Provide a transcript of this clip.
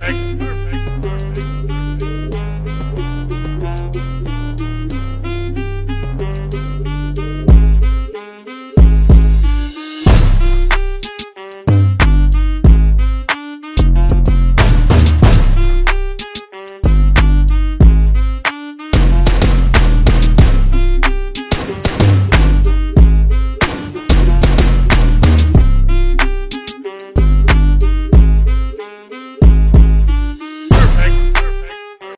perfect.